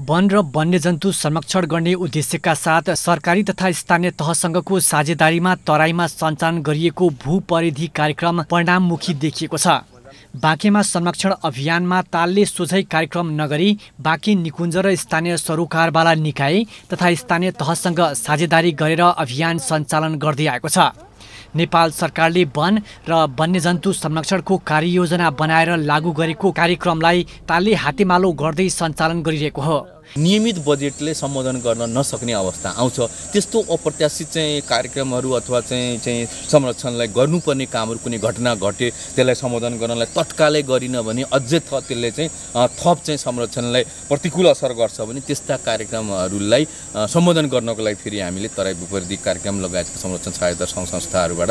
वन र वन्यजन्तु संरक्षण गर्ने उद्देश्यका साथ सरकारी तथा स्थानीय तहसँगको साझेदारीमा तराईमा सञ्चालन गरिएको भूपरिधि कार्यक्रम परिणाममुखी देखिएको छ। बाँकेमा संरक्षण अभियानमा तालले सोझै कार्यक्रम नगरी बाँके निकुञ्ज र स्थानीय सरोकारवाला निकाय तथा स्थानीय तहसँग साझेदारी गरेर अभियान सञ्चालन गर्दै आएको छ। नेपाल सरकारले वन र वन्यजन्तु संरक्षणको कार्ययोजना बनाएर लागू गरेको कार्यक्रमलाई तालले हातेमालो गर्दै सञ्चालन गरिरहेको हो। नियमित बजेटले सम्बोधन गर्न नसक्ने अवस्था आउँछ। त्यस्तो अप्रत्याशित चाहिँ कार्यक्रमहरू अथवा चाहिँ चाहिँ संरक्षणलाई गर्नुपर्ने कामहरू कुनै घटना घटे त्यसलाई सम्बोधन गर्नलाई तत्कालै गरिन भने अझै थ त्यसले चाहिँ थप चाहिँ संरक्षणलाई प्रतिकूल असर गर्छ भने त्यस्ता कार्यक्रमहरूलाई सम्बोधन गर्नको लागि फेरि हामीले तराई विपरीत कार्यक्रम लगायतका संरक्षण सहायता सङ्घ संस्थाहरूबाट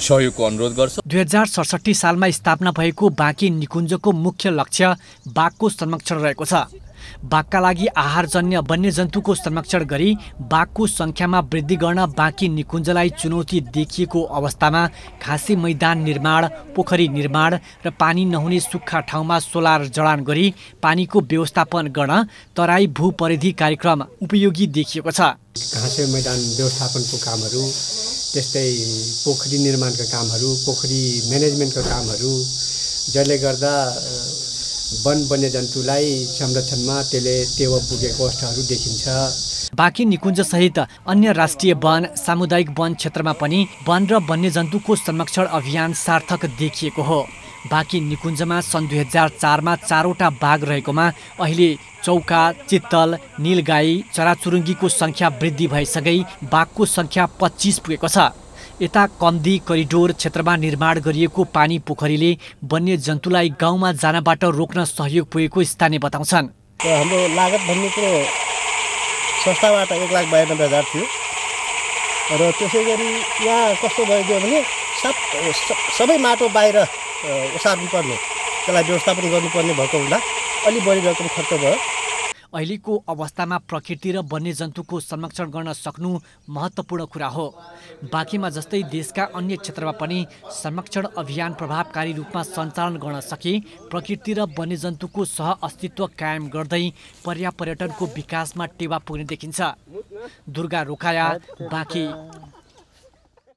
सहयोगको अनुरोध गर्छौँ। दुई हजार सडसठी सालमा स्थापना भएको बाँकी निकुञ्जको मुख्य लक्ष्य बाघको संरक्षण रहेको छ। बाघका लागि आहारजन्य वन्यजन्तुको संरक्षण गरी बाघको सङ्ख्यामा वृद्धि गर्न बाँकी निकुञ्जलाई चुनौती देखिएको अवस्थामा घाँसे मैदान निर्माण पोखरी निर्माण र पानी नहुने सुक्खा ठाउँमा सोलर जडान गरी पानीको व्यवस्थापन गर्न तराई भूपरिधि कार्यक्रम उपयोगी देखिएको छ। घाँसे मैदान व्यवस्थापनको कामहरू त्यस्तै पोखरी निर्माणका कामहरू पोखरी म्यानेजमेन्टका कामहरू जसले गर्दा वन वन्यजन्तुलाई संरक्षणमा त्यसले टेवा पुगेको अवस्थाहरू देखिन्छ। बाँकी निकुञ्जसहित अन्य राष्ट्रिय वन सामुदायिक वन क्षेत्रमा पनि वन र वन्यजन्तुको संरक्षण अभियान सार्थक देखिएको हो। बाँकी निकुञ्जमा सन् दुई हजार चारमा चारवटा बाघ रहेकोमा अहिले चौका चित्तल निलगाई चराचुरुङ्गीको सङ्ख्या वृद्धि भइसकै बाघको सङ्ख्या पच्चिस पुगेको छ। यता कम्दी करिडोर क्षेत्रमा निर्माण गरिएको पानी पोखरीले वन्यजन्तुलाई गाउँमा जानबाट रोक्न सहयोग पुगेको स्थानीय बताउँछन्। हाम्रो लागत भन्ने कुरो संस्थाबाट एक लाख बयानब्बे हजार थियो। र त्यसै गरी यहाँ कस्तो भइदियो भने सब सबै माटो बाहिर ओसार्नु पर्ने त्यसलाई व्यवस्थापन गर्नुपर्ने भएको हुँदा अलिक बढी रकम खर्च भयो। अहिलेको अवस्थामा प्रकृति र वन्यजन्तुको संरक्षण गर्न सक्नु महत्त्वपूर्ण कुरा हो। बाँकीमा जस्तै देशका अन्य क्षेत्रमा पनि संरक्षण अभियान प्रभावकारी रूपमा सञ्चालन गर्न सके प्रकृति र वन्यजन्तुको सह अस्तित्व कायम गर्दै पर्या पर्यटनको विकासमा टेवा पुग्ने देखिन्छ। दुर्गा रोकाया बाँकी